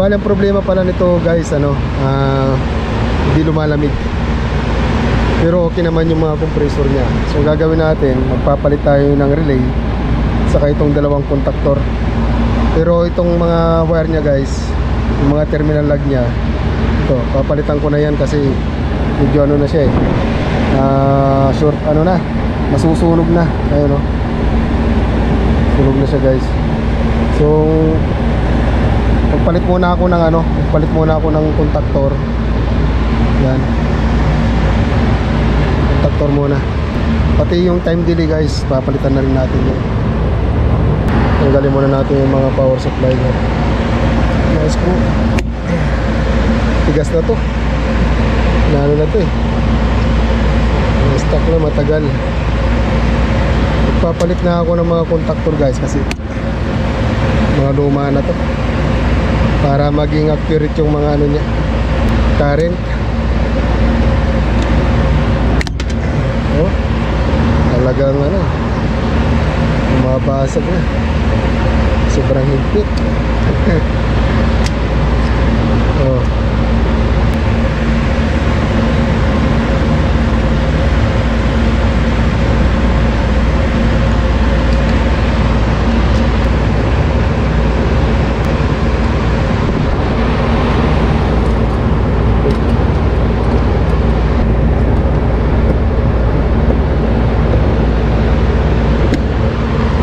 Bali ang problema pala nito guys ano, ah, hindi lumalamig. Pero okay naman yung mga compressor niya. So gagawin natin, magpapalit tayo ng relay saka itong dalawang kontaktor. Pero itong mga wire niya guys, yung mga terminal lag niya, ito, papalitan ko na yan kasi medyo ano na siya eh. Ah, short ano na, masusunog na. Ayun oh. Sunog na siya guys. So magpalit muna ako ng ano, magpalit muna ako ng kontaktor. Yan. Kontaktor muna. Pati yung time delay guys, papalitan na rin natin yun. Tanggalin muna natin yung mga power supply niya. Nice po. Tigas na to. Lalo na to eh. Stock na matagal. Magpapalit na ako ng mga kontaktor guys kasi mga luma na to para maging accurate yung mga ano niya. Current. Oh. Talagang ano mabasag na. Sobrang higpit. Oh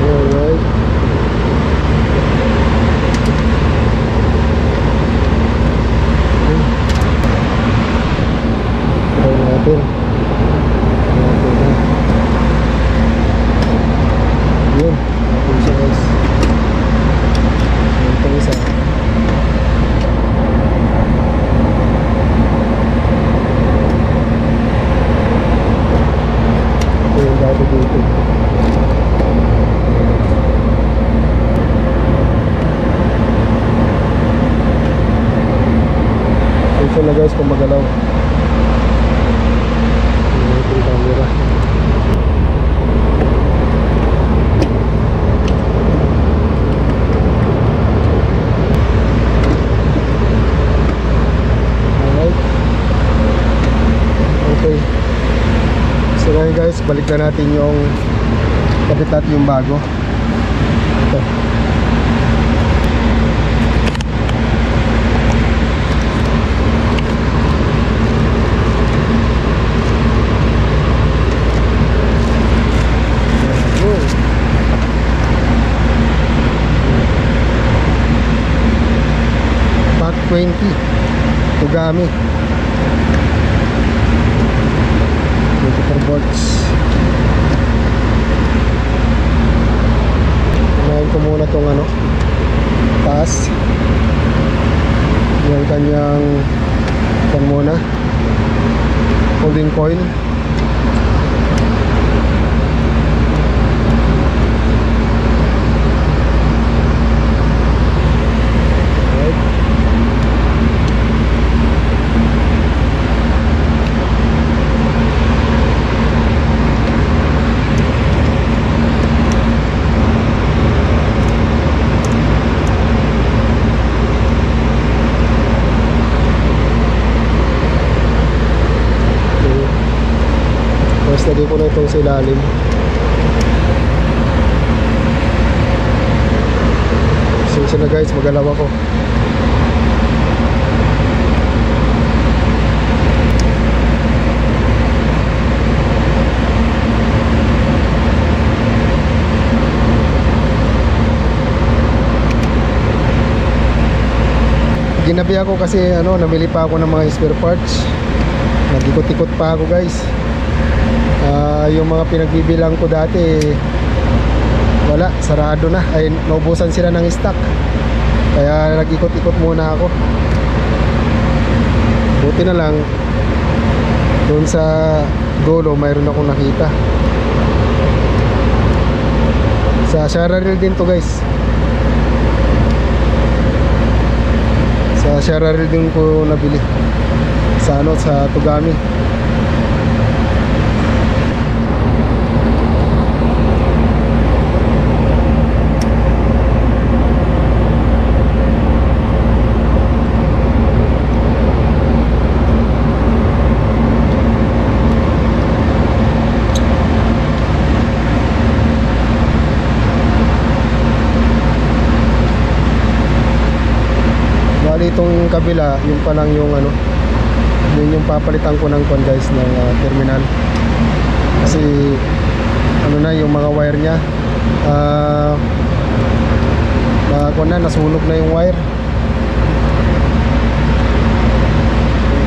Alright. Try natin. Natin na. Yun. Natin siya guys. Yun itong isa. Ito yung dati dito. Ito na guys kung magalaw. Ito yung camera. Alright. Okay. So ngayon na natin yung kapit natin yung bago. Ito. Pack 20 Tugami 24 volts Unahin ko muna tong ano Taas. Yung kanyang Ito muna Holding coil Right. Okay. Tapos lagay ko na itong sa ilalim. Pasensya na guys, magalaw ako. Ginabi ako kasi ano, namili pa ako ng mga spare parts. Nagikot-ikot pa ako guys. Ah, yung mga pinagbibilang ko dati wala, sarado na. Ay, naubusan sila ng stock. Kaya nag-ikot-ikot muna ako. Buti na lang doon sa dulo mayroon akong nakita. Sa Shararil din to guys. Sa Shararil din ko nabili. Sa ano, sa Tugami. itong kabila, yung pa lang yung ano, yun yung papalitan ko ng kon guys ng ah, terminal. Kasi ano na yung mga wire niya ah uh, na nasunog na yung wire.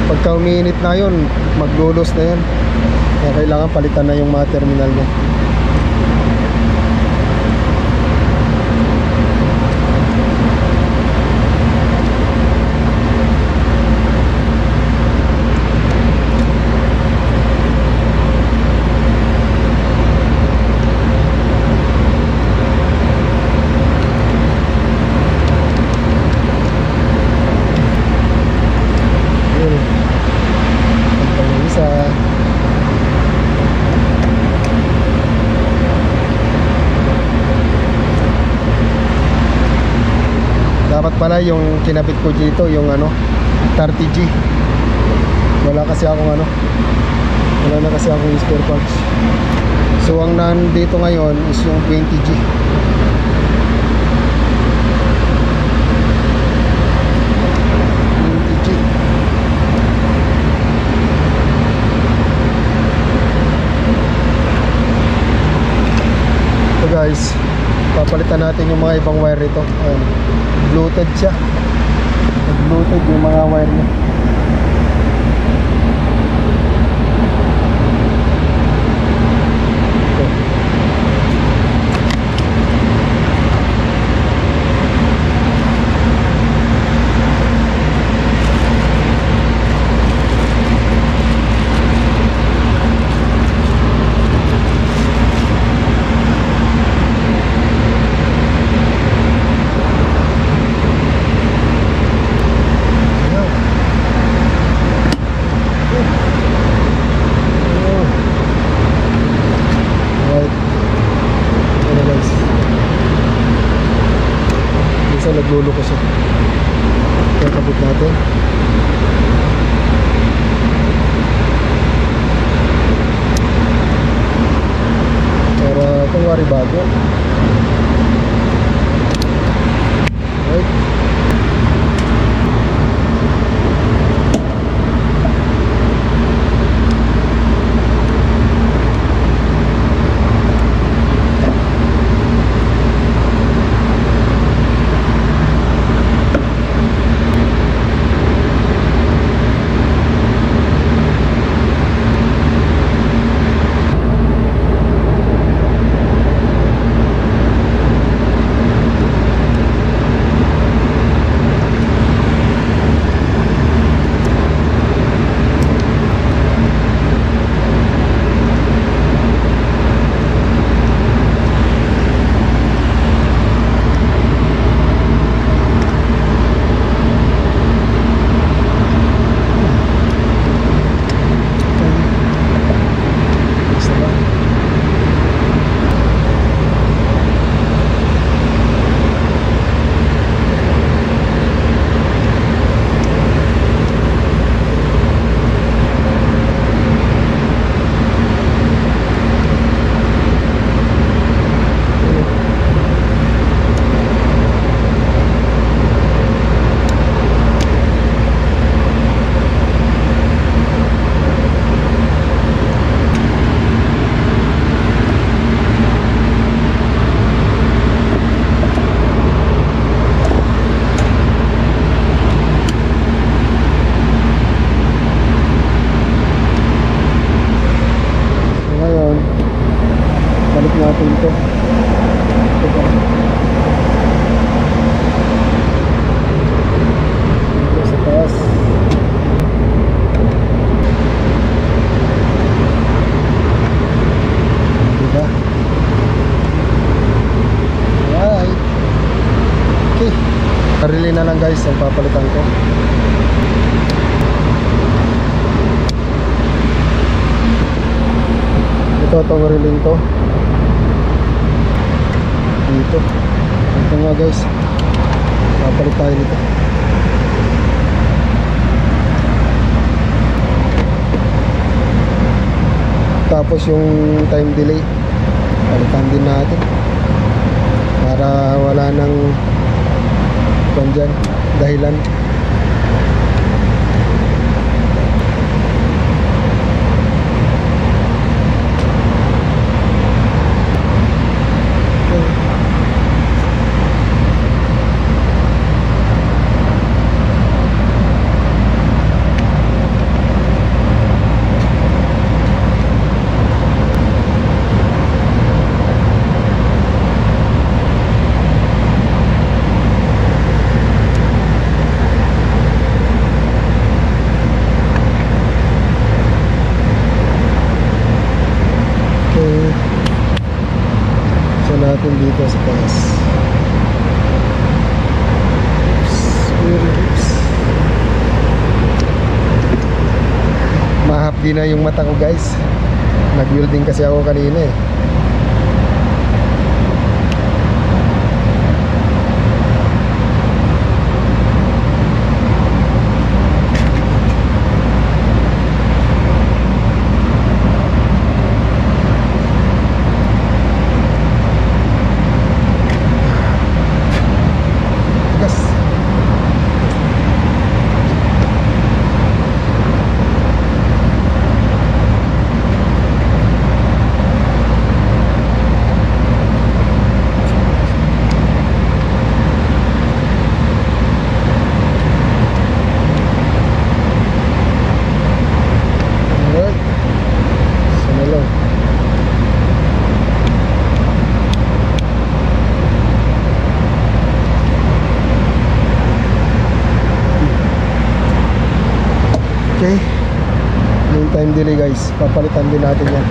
Pagka umiinit na yun, maglulos na yan. Kaya kailangan palitan na yung mga terminal niya. Yun. Pantay yung isa. Dapat pala yung kinabit ko dito yung ano 30G. Wala kasi akong ano. Wala na kasi akong spare parts. So ang nandito ngayon is yung 20G. G. So guys, papalitan natin yung mga ibang wire nito. Ayan. Bluted siya. Bluted yung mga wire niya. Obrigado. Natin ito. Pa. Ito sa taas. Diba? Okay. Karili na lang guys ang papalitan ko. Ito itong riling to. Dito. Ito nga guys. Papalit tayo nito. Tapos yung time delay. Palitan din natin. Para wala nang dyan, dahilan. natin dito sa taas. Oops. Mahapdi na yung mata ko guys. Nag-welding kasi ako kanina eh. Gas. Alright. Isa na lang. Okay. Yung time delay guys. Papalitan din natin yan.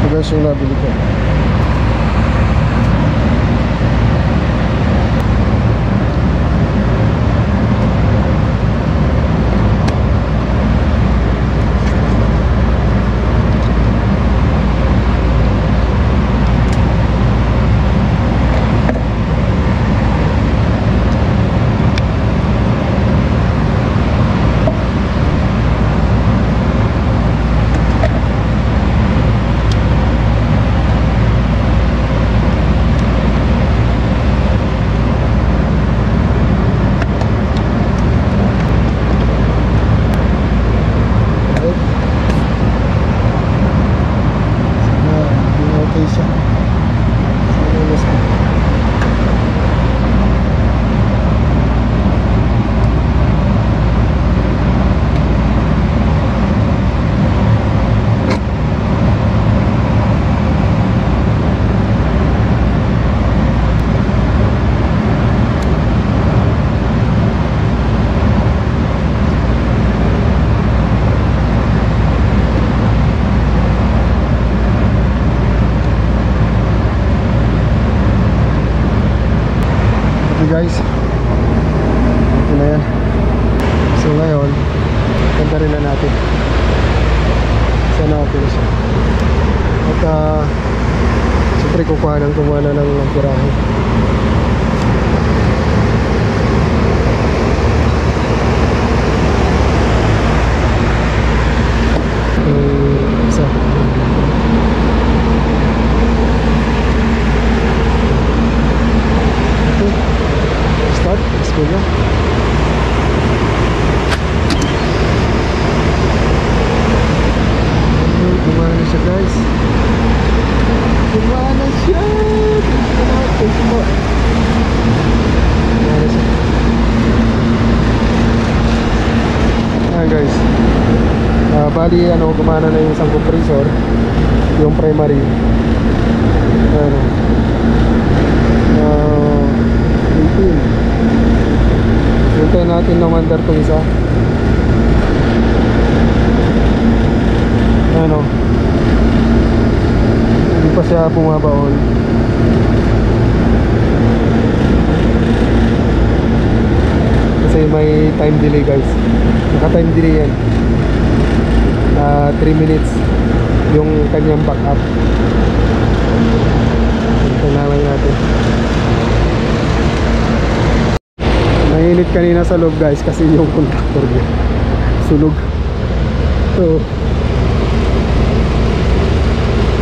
Ito guys yung nabili ko. Alright. Sana maging okay siya. Sana mas Okay guys Ito na yan So ngayon Ganda rin na natin. Sana okay na siya At uh, Siyempre kukuhanan ko muna ng pirahe Yung isa Okay. Start. Let's go na. Okay, gumana na siya guys. Gumana na siya. Thank you po. Thank you po. Gumana siya. Ayan guys. Ah, bali ano, gumana na yung isang compressor. Yung primary. Ano. 18. Hintayin natin na mandar tong isa. Ano? Hindi pa siya bumabaon. Kasi may time delay guys. Naka time delay yan. Ah, 3 minutes yung kanyang backup. Hintayin na lang natin. Nainit kanina sa loob guys kasi yung contactor niya sunog. So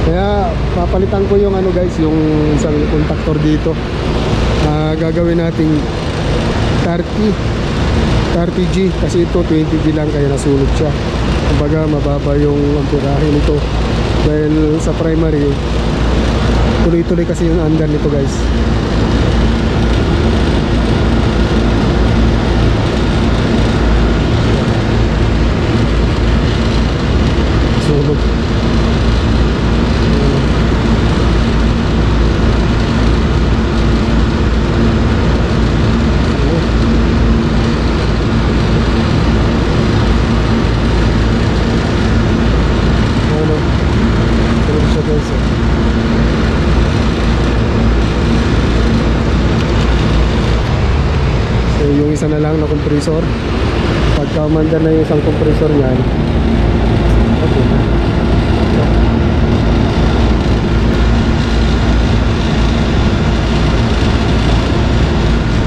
Kaya papalitan ko yung ano guys, yung isang contactor dito. Ah, gagawin nating 30 30G kasi ito 20G lang kaya nasunog siya. Kumbaga mababa yung amperahe nito. Dahil sa primary tuloy-tuloy kasi yung under nito guys. Sunog. isa na lang na compressor. Pagka umandar na yung isang compressor niyan, okay.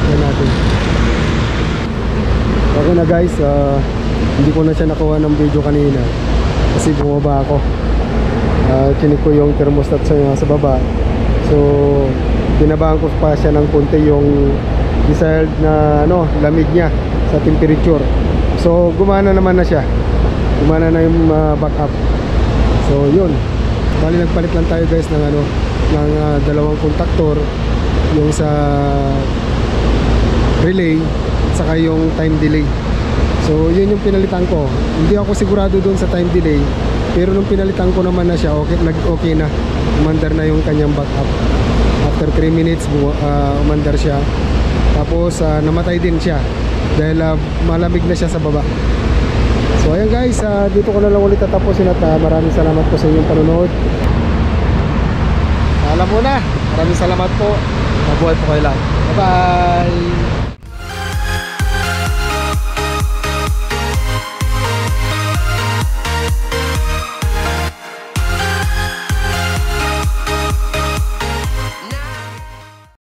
Yan natin. Okay na guys, ah, hindi ko na siya nakuha ng video kanina kasi bumaba ako. Uh, chinik ko yung thermostat sa, sa baba. So, binabahan ko pa siya ng konti yung desired na ano, lamig niya sa temperature. So, gumana naman na siya. Gumana na yung ah, backup. So, yun. Bali nagpalit lang tayo guys ng ano, ng ah, dalawang contactor yung sa relay at saka yung time delay. So, yun yung pinalitan ko. Hindi ako sigurado doon sa time delay. Pero nung pinalitan ko naman na siya, okay, nag-okay na. Umandar na yung kanyang backup. After 3 minutes, ah, umandar siya. Tapos, ah, namatay din siya. Dahil ah, malamig na siya sa baba. So, ayan guys, ah, dito ko na lang ulit tatapusin at ah, maraming salamat po sa inyong panonood. Alam mo na. Maraming salamat po. Mabuhay po kayo lang. Bye-bye!